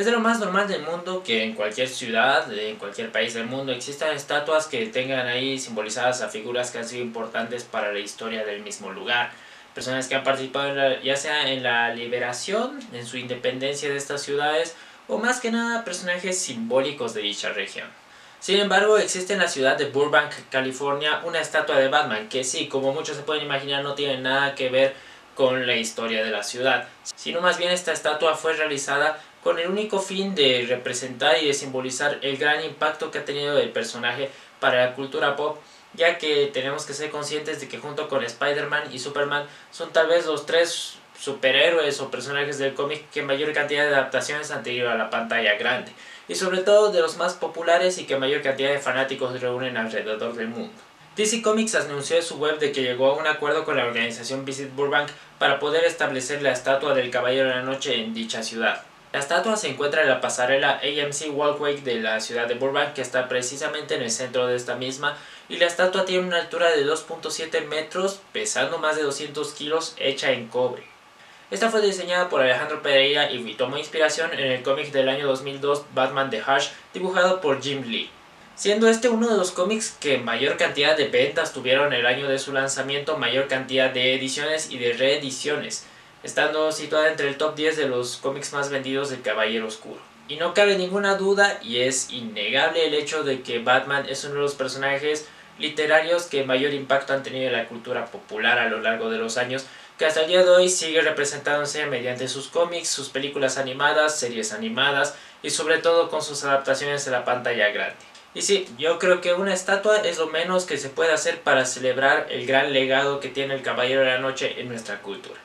Es de lo más normal del mundo que en cualquier ciudad, en cualquier país del mundo, existan estatuas que tengan ahí simbolizadas a figuras que han sido importantes para la historia del mismo lugar. Personas que han participado ya sea en la liberación, en su independencia de estas ciudades, o más que nada personajes simbólicos de dicha región. Sin embargo, existe en la ciudad de Burbank, California, una estatua de Batman que sí, como muchos se pueden imaginar, no tiene nada que ver con la historia de la ciudad, sino más bien esta estatua fue realizada con el único fin de representar y de simbolizar el gran impacto que ha tenido el personaje para la cultura pop, ya que tenemos que ser conscientes de que junto con Spider-Man y Superman son tal vez los tres superhéroes o personajes del cómic que mayor cantidad de adaptaciones han tenido a la pantalla grande, y sobre todo de los más populares y que mayor cantidad de fanáticos reúnen alrededor del mundo. DC Comics anunció en su web de que llegó a un acuerdo con la organización Visit Burbank para poder establecer la estatua del Caballero de la Noche en dicha ciudad. La estatua se encuentra en la pasarela AMC Walkway de la ciudad de Burbank, que está precisamente en el centro de esta misma, y la estatua tiene una altura de 2.7 metros, pesando más de 200 kilos, hecha en cobre. Esta fue diseñada por Alejandro Pereira y tomó inspiración en el cómic del año 2002 Batman The Hush, dibujado por Jim Lee. Siendo este uno de los cómics que mayor cantidad de ventas tuvieron el año de su lanzamiento, mayor cantidad de ediciones y de reediciones estando situada entre el top 10 de los cómics más vendidos de Caballero Oscuro. Y no cabe ninguna duda y es innegable el hecho de que Batman es uno de los personajes literarios que mayor impacto han tenido en la cultura popular a lo largo de los años, que hasta el día de hoy sigue representándose mediante sus cómics, sus películas animadas, series animadas y sobre todo con sus adaptaciones a la pantalla grande. Y sí, yo creo que una estatua es lo menos que se puede hacer para celebrar el gran legado que tiene el Caballero de la Noche en nuestra cultura.